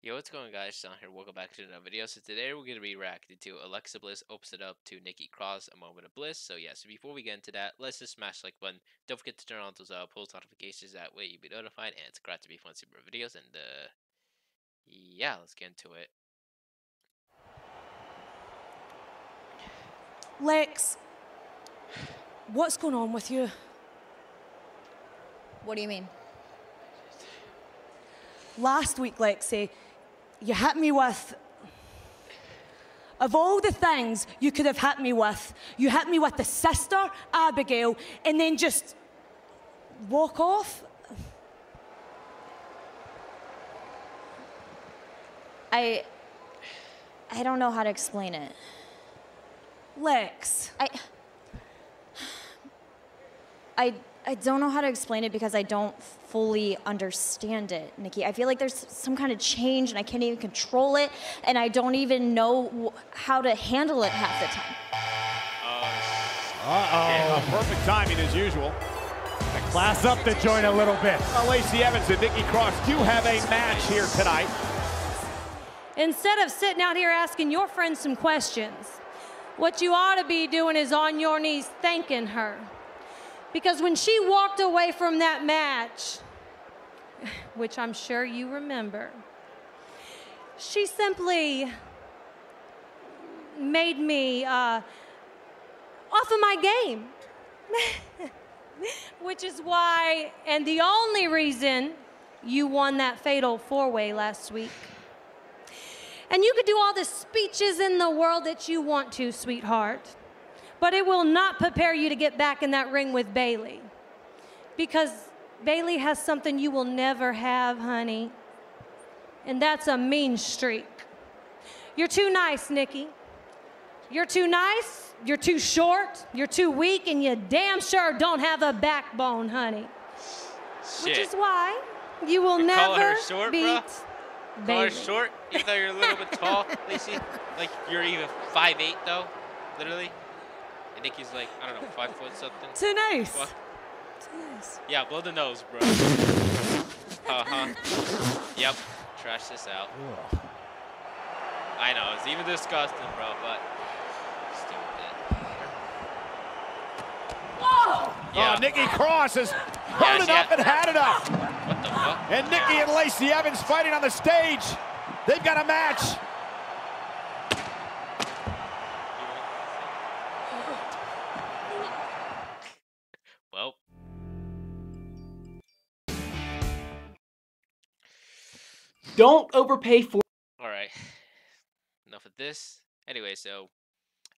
Yo, what's going on guys? Sean here, welcome back to another video. So today we're going to be reacting to Alexa Bliss opens it up to Nikki Cross, A Moment of Bliss. So yeah, so before we get into that, let's just smash like button. Don't forget to turn on those uh, post notifications, that way you'll be notified, and subscribe to be fun super videos, and uh, yeah, let's get into it. Lex, what's going on with you? What do you mean? Last week, Lexi, you hit me with. Of all the things you could have hit me with, you hit me with the sister, Abigail, and then just walk off. I I don't know how to explain it. Lex, I I I don't know how to explain it because I don't fully understand it, Nikki. I feel like there's some kind of change and I can't even control it and I don't even know wh- how to handle it half the time. Uh-oh. Perfect timing as usual. Class up the joint a little bit. Uh, Lacey Evans and Nikki Cross do have a match here tonight. Instead of sitting out here asking your friends some questions, what you ought to be doing is on your knees thanking her. Because when she walked away from that match, which I'm sure you remember, she simply made me uh, off of my game. which is why, and the only reason you won that fatal four way last week. And you could do all the speeches in the world that you want to, sweetheart, but it will not prepare you to get back in that ring with Bayley. Because Bayley has something you will never have, honey, and that's a mean streak. You're too nice, Nikki. You're too nice, you're too short, you're too weak, and you damn sure don't have a backbone, honey. Which is why you will calling never her short, beat bruh? Call her short, even though you're a little bit tall, Lacey. Like you're even 5'8 though, literally. And Nikki's like, I don't know, 5 foot something. too nice. What? Too nice. Yeah, blow the nose, bro. Uh huh. Yep. Trash this out. I know, it's even disgusting, bro, but stupid. Yeah. Oh, Nikki Cross has heard she enough had- and had enough. What the fuck? And Nikki and Lacey Evans fighting on the stage. They've got a match. Don't overpay for. All right. Enough of this. Anyway, so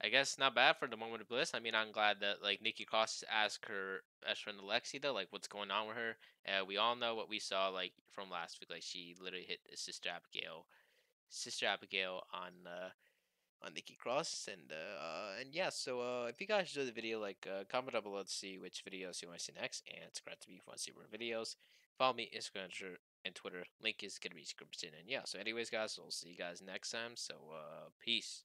I guess not bad for the moment of bliss. I mean, I'm glad that like Nikki Cross asked her best friend Alexi though, like what's going on with her. Uh, we all know what we saw like from last week. Like she literally hit sister Abigail, sister Abigail on uh, on Nikki Cross, and uh, uh, and yeah. So uh, if you guys enjoyed the video, like uh, comment down below to see which videos you want to see next, and subscribe to me if you want to see more videos. Follow me Instagram and Twitter. Link is gonna be in description. And yeah. So anyways, guys, we'll see you guys next time. So uh, peace.